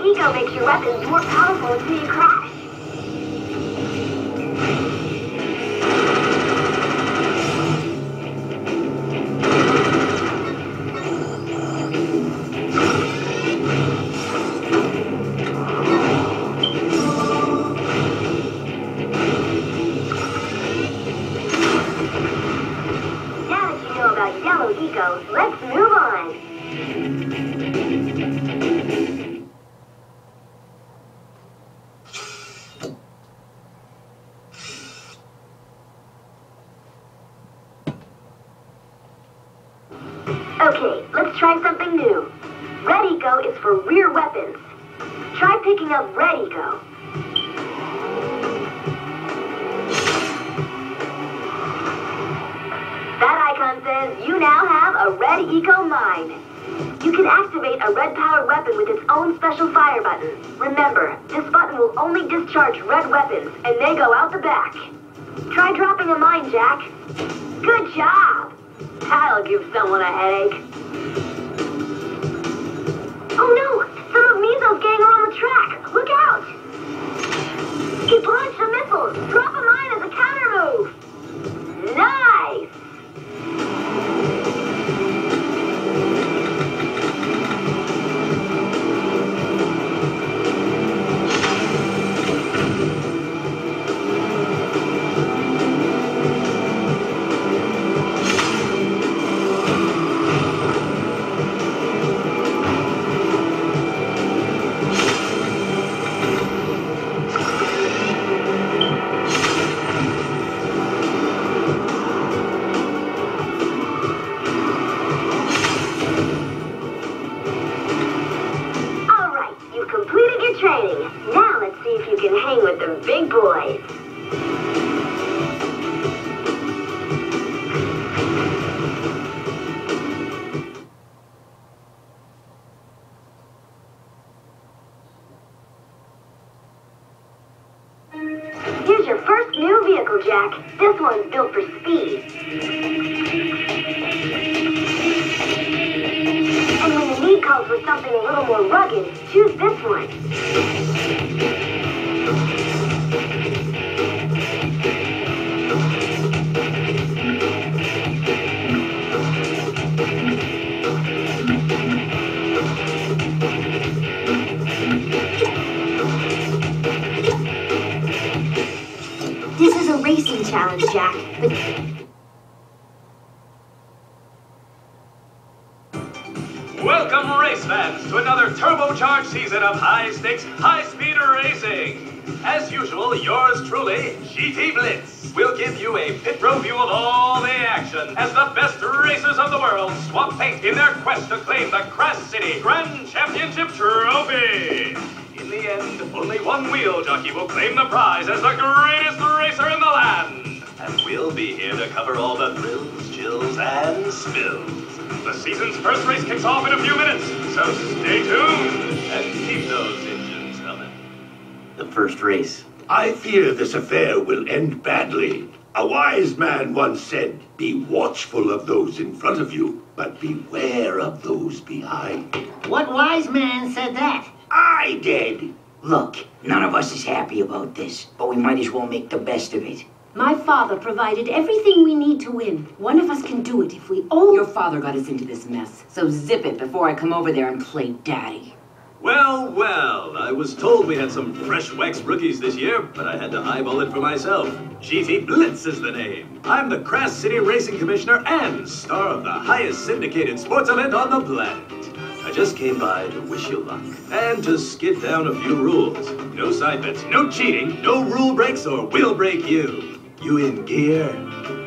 Eco makes your weapons more powerful until you crash. Okay, let's try something new. Red Eco is for rear weapons. Try picking up Red Eco. That icon says you now have a Red Eco Mine. You can activate a red-powered weapon with its own special fire button. Remember, this button will only discharge red weapons, and they go out the back. Try dropping a mine, Jak. Good job! That'll give someone a headache. Oh no! Some of Mizo's gang are on the track! Look out! Training. Now let's see if you can hang with the big boys. Here's your first new vehicle, Jak. This one's built for speed. The for something a little more rugged, choose this one. This is a racing challenge, Jak, but Welcome, race fans, to another turbocharged season of high-stakes, high-speed racing. As usual, yours truly, GT Blitz, will give you a pit row view of all the action as the best racers of the world swap paint in their quest to claim the Kras City Grand Championship Trophy. In the end, only one wheel jockey will claim the prize as the greatest racer in the land. And we'll be here to cover all the thrills, chills, and spills. The season's first race kicks off in a few minutes, so stay tuned and keep those engines humming. The first race. I fear this affair will end badly. A wise man once said, Be watchful of those in front of you, but beware of those behind. What wise man said that? I did. Look, none of us is happy about this, but we might as well make the best of it. My father provided everything we need to win. One of us can do it if we all. Your father got us into this mess, so zip it before I come over there and play daddy. Well, well, I was told we had some fresh wax rookies this year, but I had to eyeball it for myself. GT Blitz is the name. I'm the Kras City Racing Commissioner and star of the highest syndicated sports event on the planet. I just came by to wish you luck and to skid down a few rules. No side bets, no cheating, no rule breaks, or we'll break you. You in gear?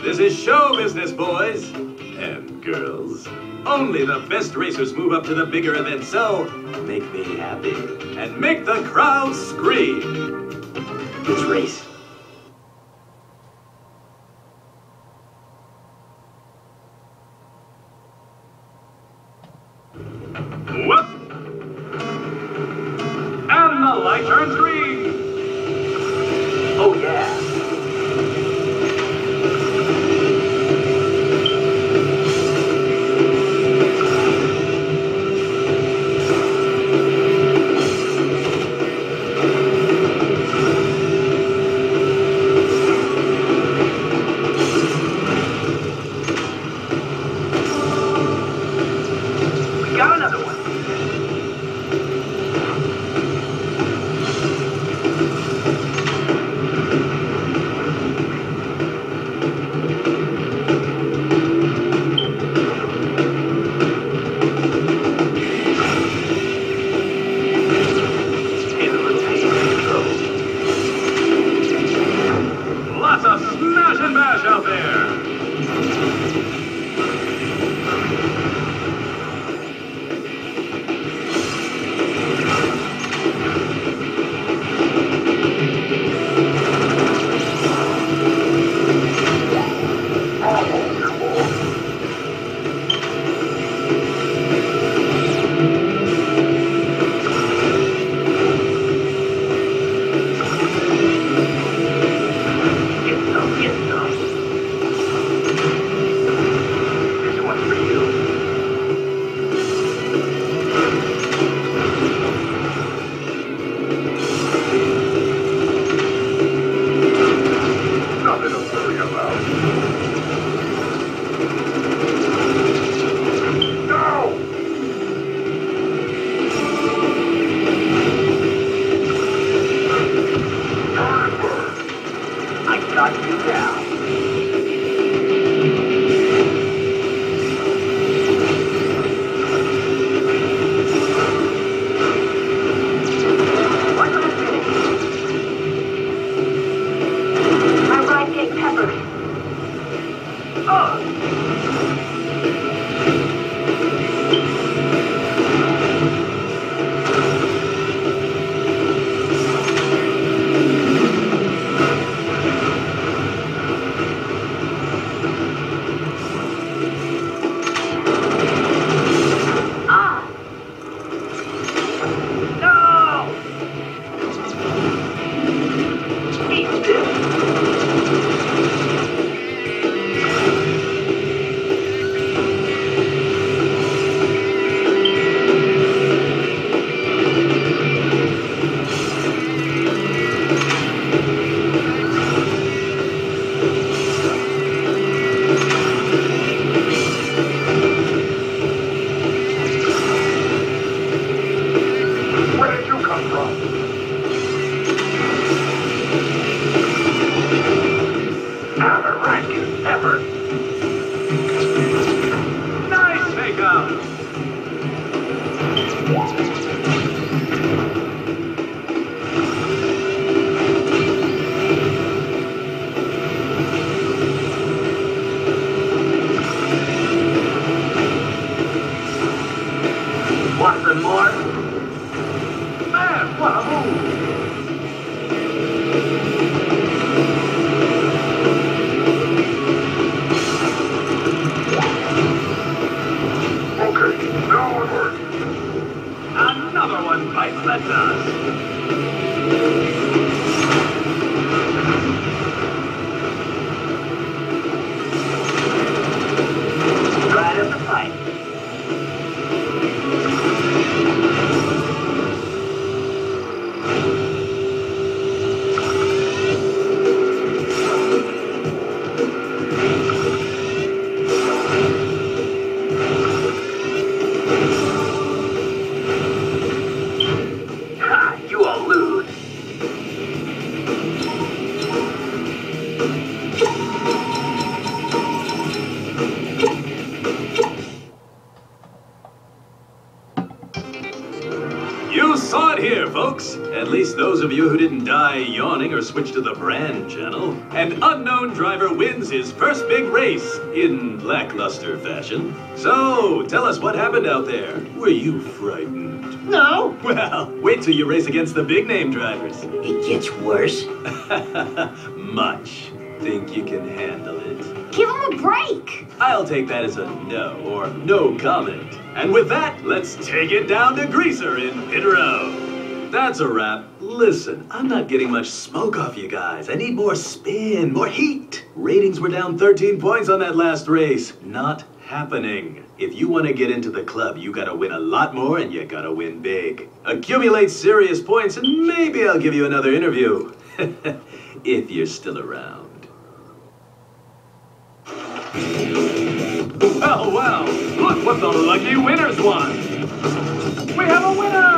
This is show business, boys and girls. Only the best racers move up to the bigger event, so make me happy and make the crowd scream. Let's race. Got you now. One ever. Nice makeup. Want some more? Man, what a move! Saw it here, folks. At least those of you who didn't die yawning or switch to the brand channel. An unknown driver wins his first big race in lackluster fashion. So, tell us what happened out there. Were you frightened? No, Well, wait till you race against the big name drivers. it gets worse. Much. Think you can handle it? Give him a break. I'll take that as a no or no comment. And with that, let's take it down to Greaser in pit row. That's a wrap. Listen, I'm not getting much smoke off you guys. I need more spin, more heat. Ratings were down 13 points on that last race. Not happening. If you want to get into the club, you gotta win a lot more and you gotta win big. Accumulate serious points and maybe I'll give you another interview. if you're still around. Oh, well, look what the lucky winners won. We have a winner!